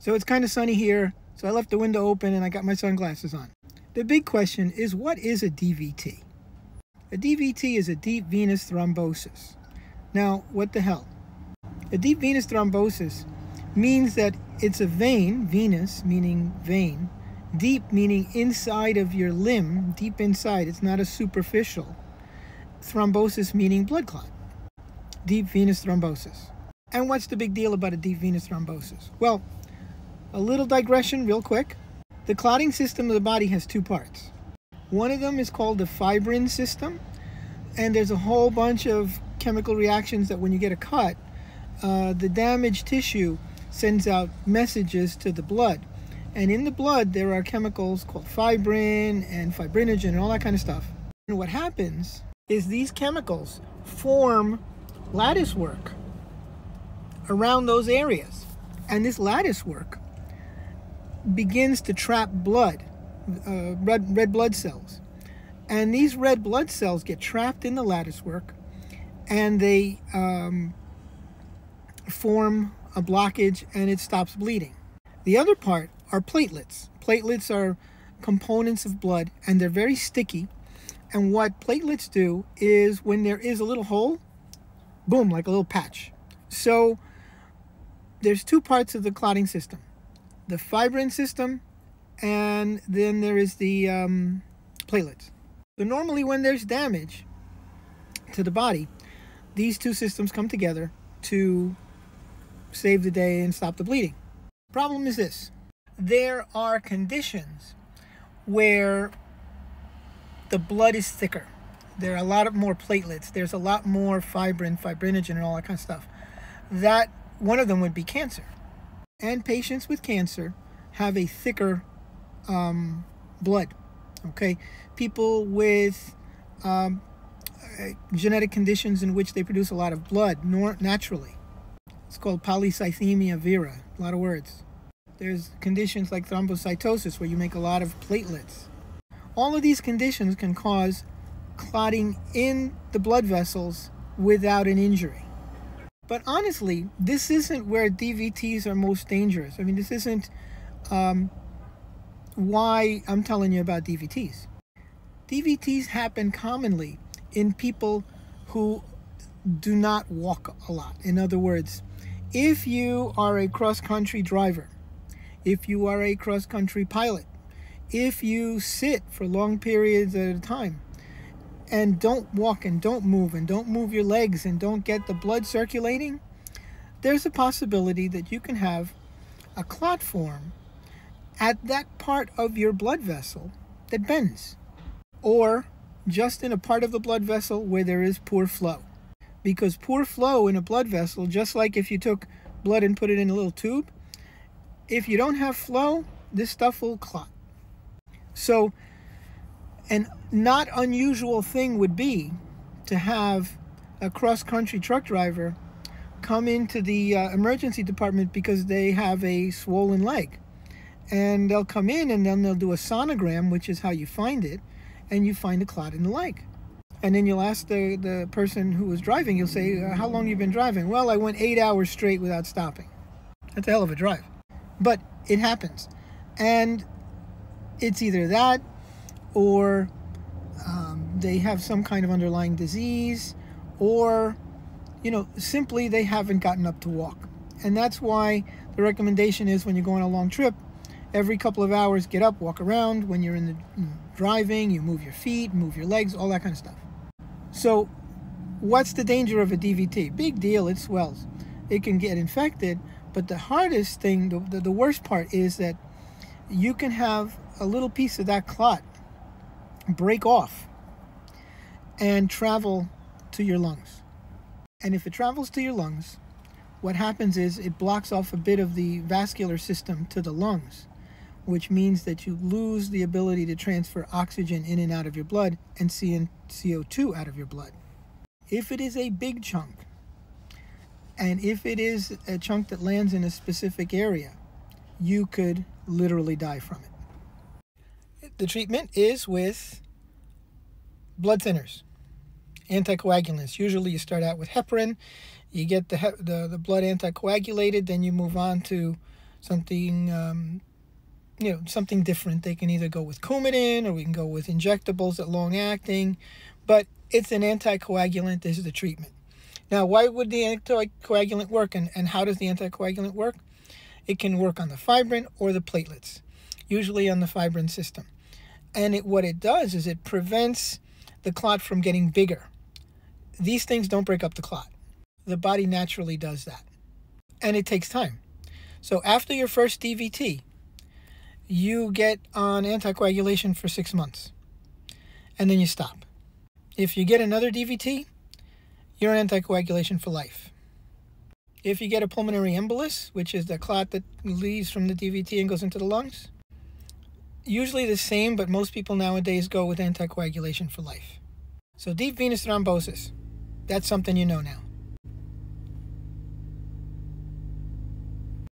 So it's kind of sunny here, so I left the window open and I got my sunglasses on. The big question is what is a DVT? A DVT is a deep venous thrombosis. Now, what the hell? A deep venous thrombosis means that it's a vein, venous meaning vein, deep meaning inside of your limb, deep inside, it's not a superficial. Thrombosis meaning blood clot. Deep venous thrombosis. And what's the big deal about a deep venous thrombosis? Well, a little digression, real quick. The clotting system of the body has two parts. One of them is called the fibrin system, and there's a whole bunch of chemical reactions that when you get a cut, uh, the damaged tissue sends out messages to the blood. And in the blood, there are chemicals called fibrin and fibrinogen and all that kind of stuff. And what happens is these chemicals form lattice work around those areas. And this lattice work begins to trap blood, uh, red, red blood cells. And these red blood cells get trapped in the lattice work and they um, form a blockage and it stops bleeding. The other part are platelets. Platelets are components of blood and they're very sticky. And what platelets do is when there is a little hole, boom, like a little patch. So there's two parts of the clotting system the fibrin system, and then there is the um, platelets. So normally when there's damage to the body, these two systems come together to save the day and stop the bleeding. Problem is this. There are conditions where the blood is thicker. There are a lot of more platelets. There's a lot more fibrin, fibrinogen, and all that kind of stuff. That one of them would be cancer. And patients with cancer have a thicker um, blood. Okay, people with um, uh, genetic conditions in which they produce a lot of blood naturally. It's called polycythemia vera. A lot of words. There's conditions like thrombocytosis where you make a lot of platelets. All of these conditions can cause clotting in the blood vessels without an injury. But honestly, this isn't where DVTs are most dangerous. I mean, this isn't um, why I'm telling you about DVTs. DVTs happen commonly in people who do not walk a lot. In other words, if you are a cross country driver, if you are a cross country pilot, if you sit for long periods at a time, and don't walk and don't move and don't move your legs and don't get the blood circulating, there's a possibility that you can have a clot form at that part of your blood vessel that bends, or just in a part of the blood vessel where there is poor flow. Because poor flow in a blood vessel, just like if you took blood and put it in a little tube, if you don't have flow, this stuff will clot. So, an not unusual thing would be to have a cross country truck driver come into the uh, emergency department because they have a swollen leg. And they'll come in and then they'll do a sonogram, which is how you find it, and you find a clot in the leg. And then you'll ask the, the person who was driving, you'll say, uh, How long you been driving? Well, I went eight hours straight without stopping. That's a hell of a drive. But it happens. And it's either that or um, they have some kind of underlying disease, or, you know, simply they haven't gotten up to walk. And that's why the recommendation is when you go on a long trip, every couple of hours, get up, walk around. When you're in the you know, driving, you move your feet, move your legs, all that kind of stuff. So, what's the danger of a DVT? Big deal, it swells. It can get infected, but the hardest thing, the, the, the worst part is that you can have a little piece of that clot break off and travel to your lungs. And if it travels to your lungs, what happens is it blocks off a bit of the vascular system to the lungs, which means that you lose the ability to transfer oxygen in and out of your blood and CO2 out of your blood. If it is a big chunk, and if it is a chunk that lands in a specific area, you could literally die from it. The treatment is with blood thinners, anticoagulants. Usually you start out with heparin, you get the, the, the blood anticoagulated, then you move on to something um, you know something different. They can either go with Coumadin or we can go with injectables that long acting, but it's an anticoagulant. This is the treatment. Now, why would the anticoagulant work, and, and how does the anticoagulant work? It can work on the fibrin or the platelets, usually on the fibrin system. And it, what it does is it prevents the clot from getting bigger. These things don't break up the clot. The body naturally does that. And it takes time. So after your first DVT, you get on anticoagulation for six months. And then you stop. If you get another DVT, you're on anticoagulation for life. If you get a pulmonary embolus, which is the clot that leaves from the DVT and goes into the lungs, usually the same, but most people nowadays go with anticoagulation for life. So deep venous thrombosis, that's something you know now.